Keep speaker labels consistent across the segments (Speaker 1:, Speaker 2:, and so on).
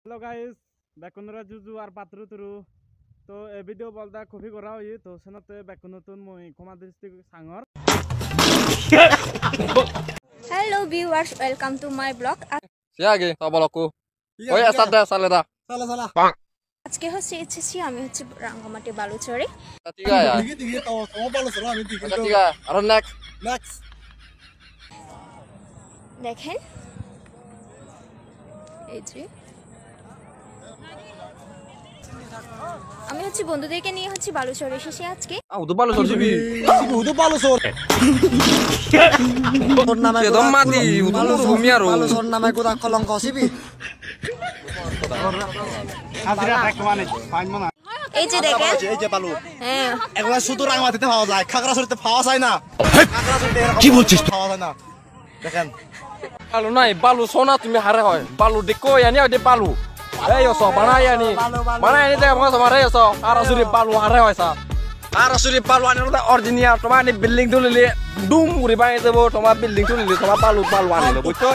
Speaker 1: Hello guys বেকুনরা জুজু আর পাত্রু তুরু তো এই video বলদা কপি করা হই তো সেনাতে বেকুন নতুন মই ক্ষমা দৃষ্টি সাঙর
Speaker 2: Hello viewers, welcome to my blog. আজ-
Speaker 3: Sige, tabal ako. Oy, asad na, salida.
Speaker 4: Salah salah.
Speaker 2: আজকে হচ্ছে এসেছি আমি হচ্ছে Rangamati বালুচরে
Speaker 3: ya.
Speaker 4: Dikit dikit tahu. Kamu balas lah ini dikit.
Speaker 3: Katiga. Aron next.
Speaker 4: Next.
Speaker 2: দেখেন এই যে হচ্ছে বন্ধুদেরকে নিয়ে হচ্ছে বালুচরে এসেছি আজকে
Speaker 3: Ah, udah udah bumi aro.
Speaker 4: Balas or nama aku tak kolong kau sibi.
Speaker 1: হাজিরা থাকতে মানে ফাইন মানা
Speaker 2: এই যে দেখেন
Speaker 4: এই যে বালু
Speaker 2: হ্যাঁ
Speaker 4: একবার শুধু রাঙামাটিতে পাওয়া যায় খাগড়াছড়িতে পাওয়া যায় না কি বলছিস পাওয়া যায় না দেখেন
Speaker 3: Balu nai, balu sona tumi hare hoy. Balu deko ya ni Hei yo so, mana ya nih? Mana ini teh mau sama Rey yo so? Arah suri palu arah wa sa. Arah suri palu ane udah original. cuma ini building tuh lili dum uri bang itu bu, cuma building tuh lili cuma palu palu ane lo
Speaker 4: bucu.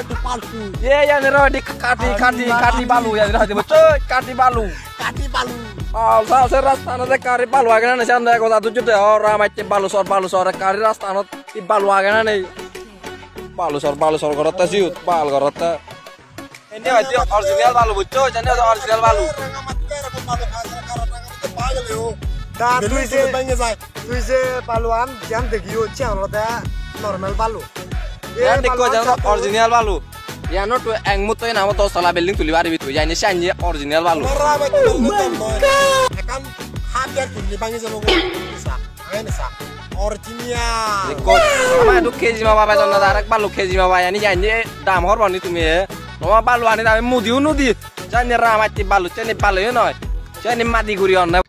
Speaker 3: Iya ya nih Rey di kati kati kati palu ya nih Rey bucu kati palu.
Speaker 4: Kati palu.
Speaker 3: Oh, saya saya rasa anak saya kari palu agen nih saya ndak kota tujuh deh orang macam palu sor palu sor kari rasa anak di palu agen nih palu sor palu sor kota siut palu kota ఎన్ని అది original
Speaker 4: వాళ్ళు వచ్చో జన original వాళ్ళు तुझे तुझे पालवान जम देखियो चैनल ते
Speaker 5: नॉर्मल बालू ये देखो जन ओरिजिनल बालू या
Speaker 3: yang तो एंग मुतो ना मतो सला बिल्डिंग तुली बारी बितु यानी sih ये original balu.
Speaker 4: Ya, ya, ya, kan hampir di bangi sama gua. Bisa ini sa. Originnya
Speaker 3: dekot sama itu keji mama bapak jonna darak balu keji mama dam hormon itu mi No ma ballo ani da muti uno di c'è ne ramatti ballo c'è ne ballo io noi c'è ne madiguri onna